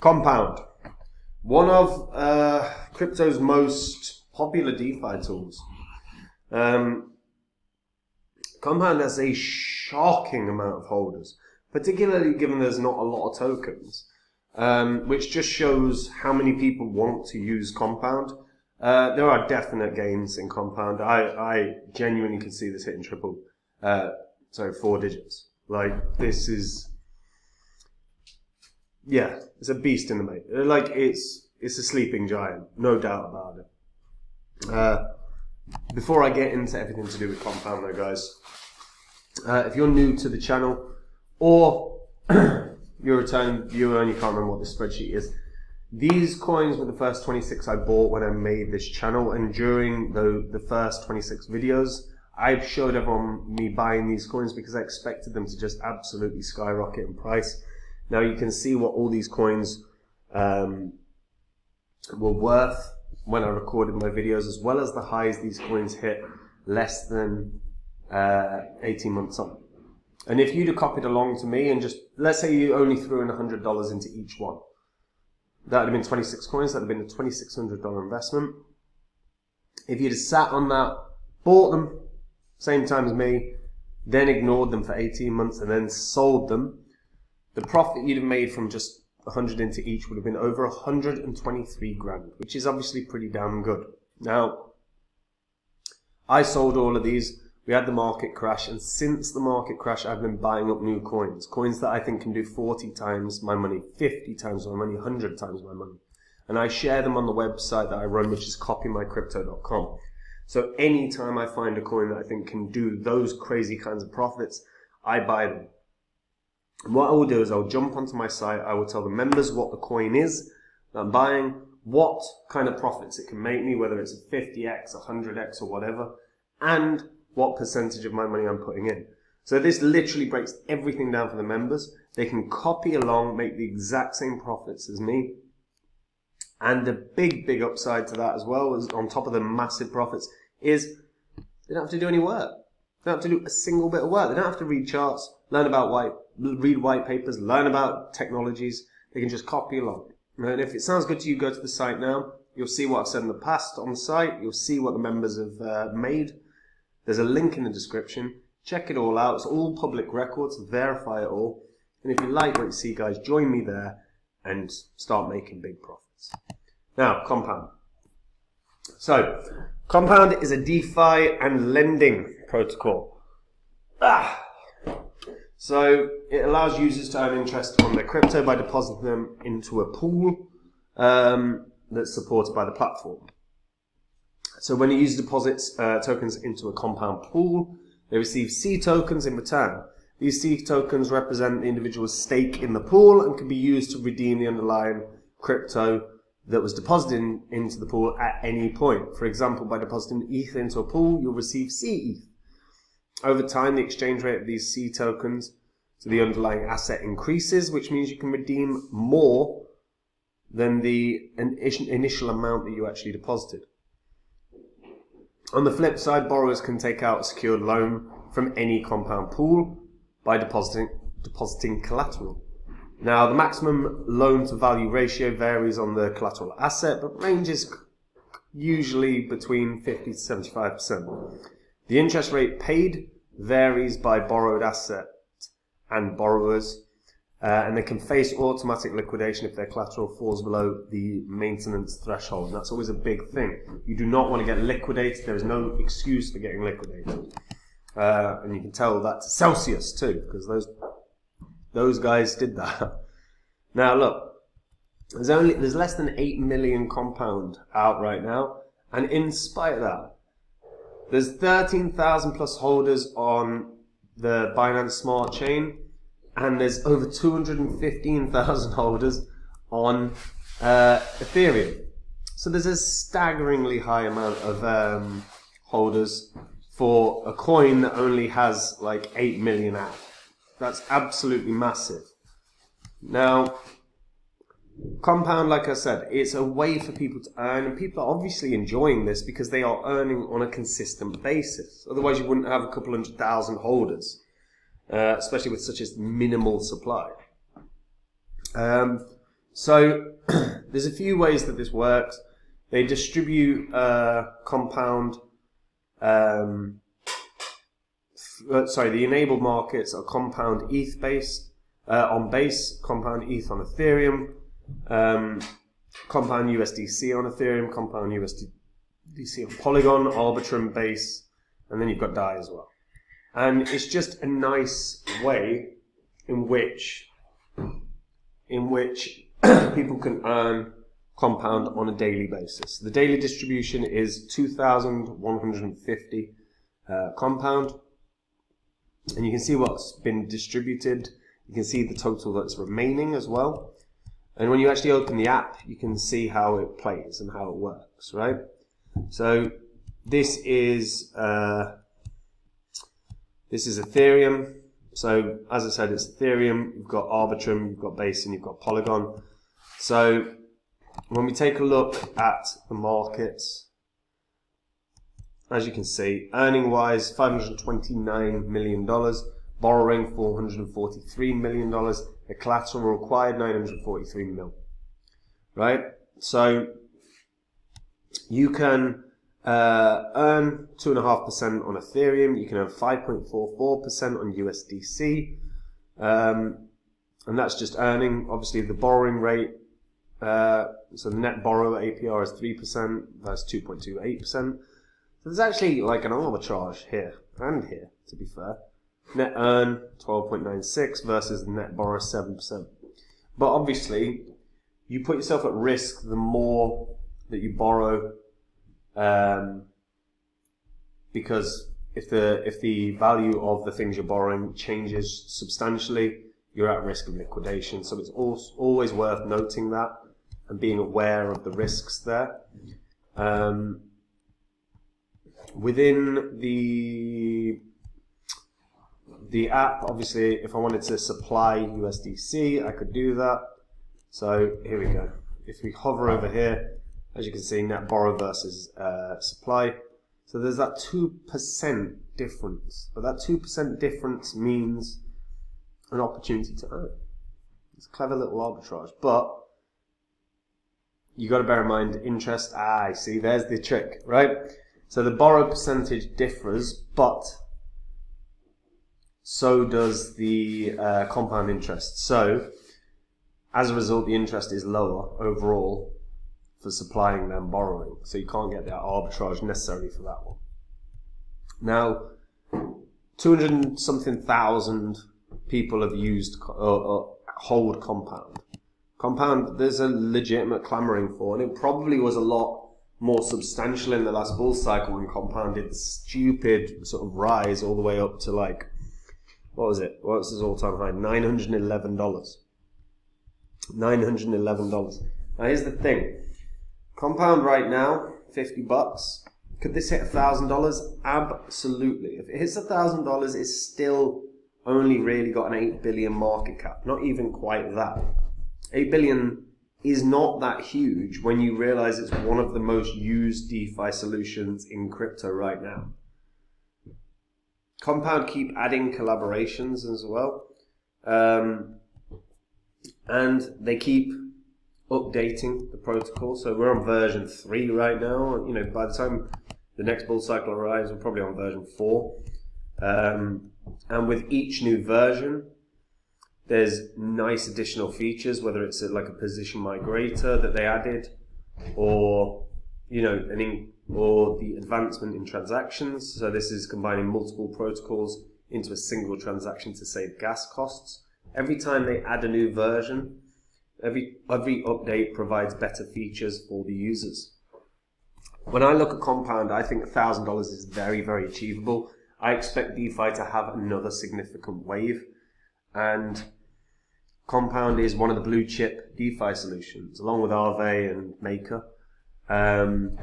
Compound. One of uh, crypto's most popular DeFi tools. Um, Compound has a shocking amount of holders, particularly given there's not a lot of tokens, um, which just shows how many people want to use Compound. Uh, there are definite gains in Compound. I, I genuinely can see this hitting triple, uh, sorry, four digits. Like, this is yeah, it's a beast in the mate. Like it's it's a sleeping giant, no doubt about it. Uh, before I get into everything to do with compound, though, guys, uh, if you're new to the channel or you're a return viewer and you can't remember what this spreadsheet is, these coins were the first 26 I bought when I made this channel, and during the the first 26 videos. I showed everyone me buying these coins because I expected them to just absolutely skyrocket in price. Now you can see what all these coins um, were worth when I recorded my videos, as well as the highs these coins hit less than uh, 18 months on. And if you'd have copied along to me and just, let's say you only threw in $100 into each one, that would have been 26 coins, that would have been a $2,600 investment. If you'd have sat on that, bought them, same time as me, then ignored them for 18 months and then sold them, the profit you'd have made from just 100 into each would have been over 123 grand, which is obviously pretty damn good. Now, I sold all of these. We had the market crash, and since the market crash, I've been buying up new coins. Coins that I think can do 40 times my money, 50 times my money, 100 times my money. And I share them on the website that I run, which is copymycrypto.com. So anytime I find a coin that I think can do those crazy kinds of profits, I buy them. What I will do is I'll jump onto my site, I will tell the members what the coin is that I'm buying, what kind of profits it can make me, whether it's a 50x, 100x or whatever, and what percentage of my money I'm putting in. So this literally breaks everything down for the members. They can copy along, make the exact same profits as me. And the big, big upside to that as well, is on top of the massive profits, is they don't have to do any work. They don't have to do a single bit of work. They don't have to read charts, learn about white read white papers, learn about technologies. They can just copy along. And if it sounds good to you, go to the site now. You'll see what I've said in the past on the site. You'll see what the members have uh, made. There's a link in the description. Check it all out. It's all public records. Verify it all. And if you like what you see, guys, join me there and start making big profits. Now, Compound. So, Compound is a DeFi and lending protocol. Ah, so it allows users to earn interest on their crypto by depositing them into a pool um, that's supported by the platform. So when a user deposits uh, tokens into a compound pool, they receive C tokens in return. These C tokens represent the individual's stake in the pool and can be used to redeem the underlying crypto that was deposited in, into the pool at any point. For example, by depositing ETH into a pool, you'll receive C ETH. Over time, the exchange rate of these C tokens to the underlying asset increases, which means you can redeem more than the initial amount that you actually deposited. On the flip side, borrowers can take out a secured loan from any compound pool by depositing, depositing collateral. Now, the maximum loan to value ratio varies on the collateral asset, but ranges usually between 50 to 75%. The interest rate paid varies by borrowed asset and borrowers, uh, and they can face automatic liquidation if their collateral falls below the maintenance threshold. And that's always a big thing. You do not want to get liquidated. There is no excuse for getting liquidated. Uh, and you can tell that to Celsius too, because those those guys did that. now look, there's only there's less than eight million compound out right now, and in spite of that, there's 13,000 plus holders on the Binance Smart Chain, and there's over 215,000 holders on uh, Ethereum. So there's a staggeringly high amount of um, holders for a coin that only has like 8 million out. That's absolutely massive. Now, Compound, like I said, it's a way for people to earn, and people are obviously enjoying this because they are earning on a consistent basis. Otherwise, you wouldn't have a couple hundred thousand holders, uh, especially with such a minimal supply. Um, So there's a few ways that this works. They distribute uh, compound. Um, uh, sorry, the enabled markets are compound ETH based uh, on Base, compound ETH on Ethereum, um, compound USDC on Ethereum, compound USDC on Polygon, Arbitrum Base, and then you've got DAI as well. And it's just a nice way in which in which people can earn compound on a daily basis. The daily distribution is 2,150 uh, compound. And you can see what's been distributed. You can see the total that's remaining as well. And when you actually open the app, you can see how it plays and how it works, right? So this is uh, this is Ethereum. So as I said, it's Ethereum. You've got Arbitrum, you've got Base, and you've got Polygon. So when we take a look at the markets, as you can see, earning wise, $529 million, borrowing $443 million, the collateral required 943 mil. Right? So you can uh, earn 2.5% on Ethereum, you can earn 5.44% on USDC, um, and that's just earning. Obviously, the borrowing rate uh, so the net borrower APR is 3% that's 2.28%. So there's actually like an arbitrage here and here, to be fair. Net earn 12.96 versus net borrow 7%. But obviously, you put yourself at risk the more that you borrow, um, because if the if the value of the things you're borrowing changes substantially, you're at risk of liquidation. So it's always worth noting that and being aware of the risks there. Um, within the the app, obviously, if I wanted to supply USDC, I could do that. So here we go. If we hover over here, as you can see, net borrow versus uh, supply. So there's that 2% difference. But that 2% difference means an opportunity to earn. It's a clever little arbitrage. But you got to bear in mind interest. Ah, I see. There's the trick, right? So the borrow percentage differs, but so does the uh, compound interest. So as a result, the interest is lower overall for supplying than borrowing. So you can't get that arbitrage necessarily for that one. Now, 200 something thousand people have used uh, uh, hold compound. Compound, there's a legitimate clamoring for, and it probably was a lot more substantial in the last bull cycle when Compound did the stupid sort of rise all the way up to like, what was it? What was his all time high? $911. $911. Now here's the thing. Compound right now, 50 bucks. Could this hit $1,000? Absolutely. If it hits $1,000, it's still only really got an 8 billion market cap. Not even quite that. 8 billion is not that huge when you realize it's one of the most used DeFi solutions in crypto right now. Compound keep adding collaborations as well. Um, and they keep updating the protocol. So we're on version 3 right now. You know, by the time the next bull cycle arrives, we're probably on version 4. Um, and with each new version, there's nice additional features, whether it's like a position migrator that they added, or you know, an in, or the advancement in transactions. So this is combining multiple protocols into a single transaction to save gas costs. Every time they add a new version, every every update provides better features for the users. When I look at Compound, I think thousand dollars is very very achievable. I expect DeFi to have another significant wave, and Compound is one of the blue chip DeFi solutions, along with Aave and Maker. Um,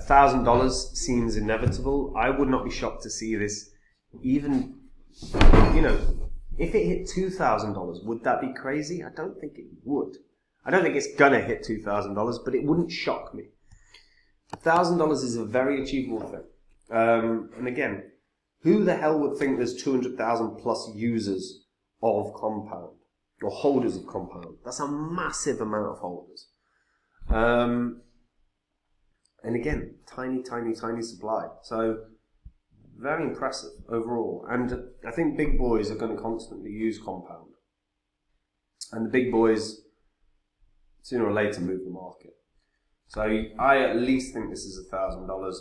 thousand dollars seems inevitable. I would not be shocked to see this, even you know, if it hit two thousand dollars, would that be crazy? I don't think it would. I don't think it's gonna hit two thousand dollars, but it wouldn't shock me. thousand dollars is a very achievable thing. Um, and again, who the hell would think there's two hundred thousand plus users of Compound? or holders of compound. That's a massive amount of holders. Um, and again, tiny, tiny, tiny supply. So very impressive overall. And I think big boys are going to constantly use compound. And the big boys, sooner or later, move the market. So I at least think this is a thousand dollars.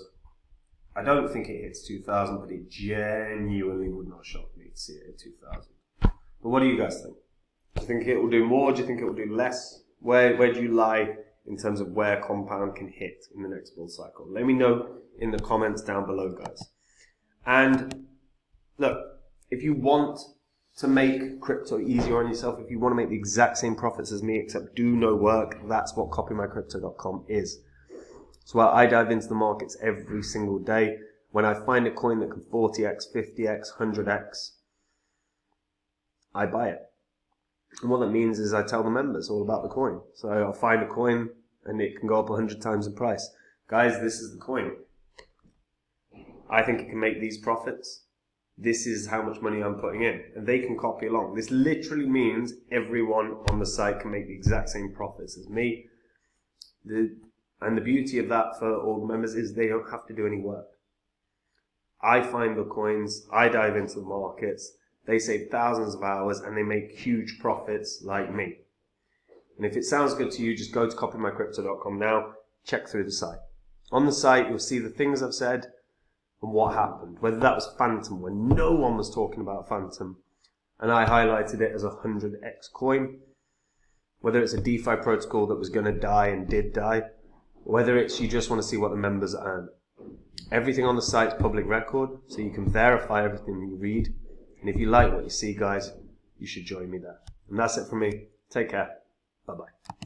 I don't think it hits two thousand, but it genuinely would not shock me to see it at two thousand. But what do you guys think? Do you think it will do more? Do you think it will do less? Where where do you lie in terms of where compound can hit in the next bull cycle? Let me know in the comments down below, guys. And look, if you want to make crypto easier on yourself, if you want to make the exact same profits as me, except do no work, that's what copymycrypto.com is. So while I dive into the markets every single day. When I find a coin that can 40x, 50x, 100x, I buy it. And what that means is I tell the members all about the coin. So I'll find a coin and it can go up 100 times in price. Guys, this is the coin. I think it can make these profits. This is how much money I'm putting in. And they can copy along. This literally means everyone on the site can make the exact same profits as me. The, and the beauty of that for all the members is they don't have to do any work. I find the coins, I dive into the markets, they save thousands of hours and they make huge profits like me. And if it sounds good to you, just go to copymycrypto.com now, check through the site. On the site, you'll see the things I've said and what happened. Whether that was Fantom, when no one was talking about Fantom, and I highlighted it as a 100x coin. Whether it's a DeFi protocol that was going to die and did die, whether it's you just want to see what the members earn. Everything on the site's public record, so you can verify everything you read. And if you like what you see, guys, you should join me there. And that's it from me. Take care. Bye bye.